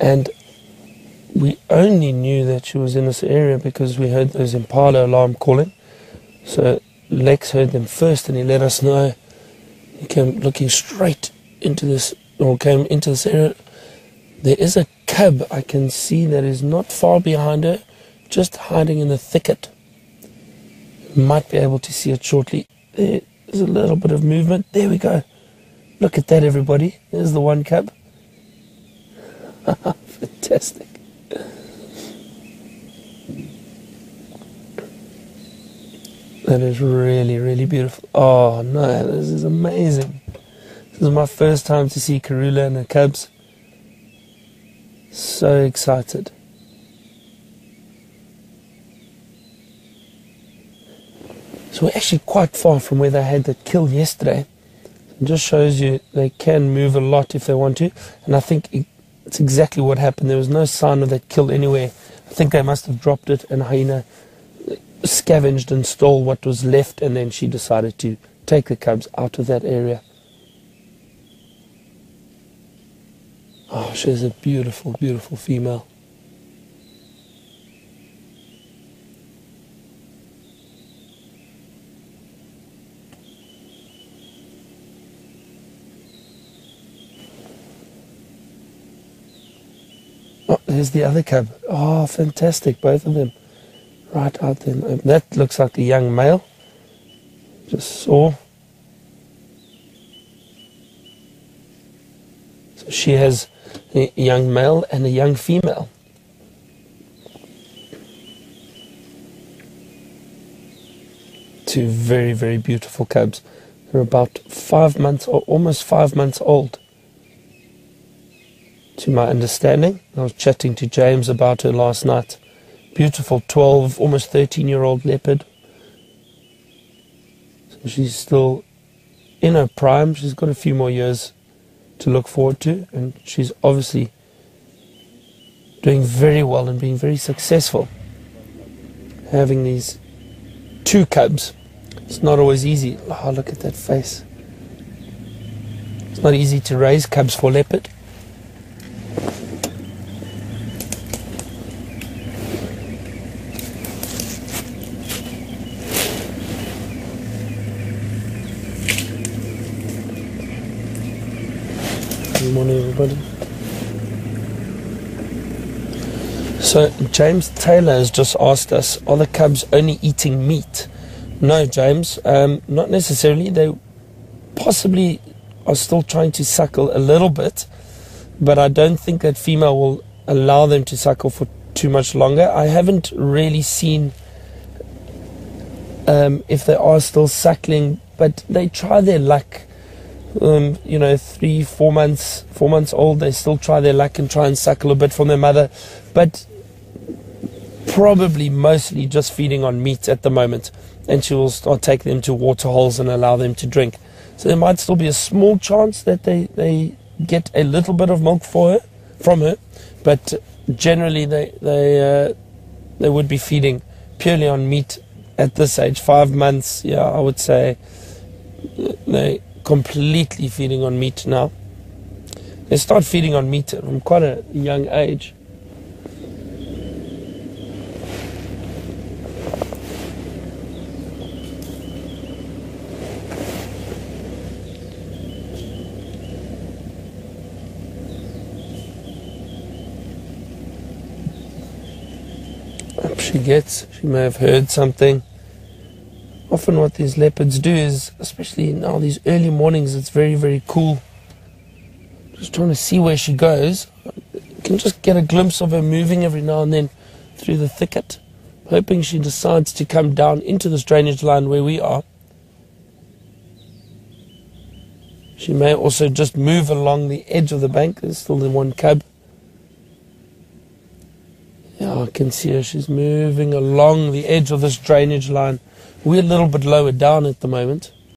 And we only knew that she was in this area because we heard those Impala alarm calling. So Lex heard them first and he let us know. He came looking straight into this, or came into this area. There is a cub I can see that is not far behind her, just hiding in the thicket. Might be able to see it shortly. There's a little bit of movement. There we go. Look at that, everybody. There's the one cub. Fantastic. That is really, really beautiful. Oh no, this is amazing. This is my first time to see Karula and the cubs. So excited. So we're actually quite far from where they had that kill yesterday. It just shows you they can move a lot if they want to. And I think it's exactly what happened. There was no sign of that kill anywhere. I think they must have dropped it and hyena scavenged and stole what was left and then she decided to take the cubs out of that area. Oh, she's a beautiful, beautiful female. Oh, there's the other cub. Oh, fantastic, both of them. Right out there. That looks like a young male. Just saw. So she has a young male and a young female. Two very, very beautiful cubs. They're about five months or almost five months old to my understanding. I was chatting to James about her last night. Beautiful 12, almost 13 year old leopard. So she's still in her prime. She's got a few more years to look forward to, and she's obviously doing very well and being very successful. Having these two cubs, it's not always easy. Oh, look at that face. It's not easy to raise cubs for leopard. Good morning, everybody. So, James Taylor has just asked us Are the cubs only eating meat? No, James, um, not necessarily. They possibly are still trying to suckle a little bit, but I don't think that female will allow them to suckle for too much longer. I haven't really seen um, if they are still suckling, but they try their luck um, you know, three, four months, four months old, they still try their luck and try and suckle a bit from their mother, but probably mostly just feeding on meat at the moment. And she will start taking them to water holes and allow them to drink. So there might still be a small chance that they, they get a little bit of milk for her, from her, but generally they they uh, they would be feeding purely on meat at this age, five months. Yeah, I would say they completely feeding on meat now. They start feeding on meat from quite a young age. She gets. She may have heard something often what these leopards do is, especially now these early mornings, it's very, very cool. Just trying to see where she goes. You can just get a glimpse of her moving every now and then through the thicket, hoping she decides to come down into this drainage line where we are. She may also just move along the edge of the bank. There's still the one cub. Yeah, I can see her. She's moving along the edge of this drainage line. We're a little bit lower down at the moment.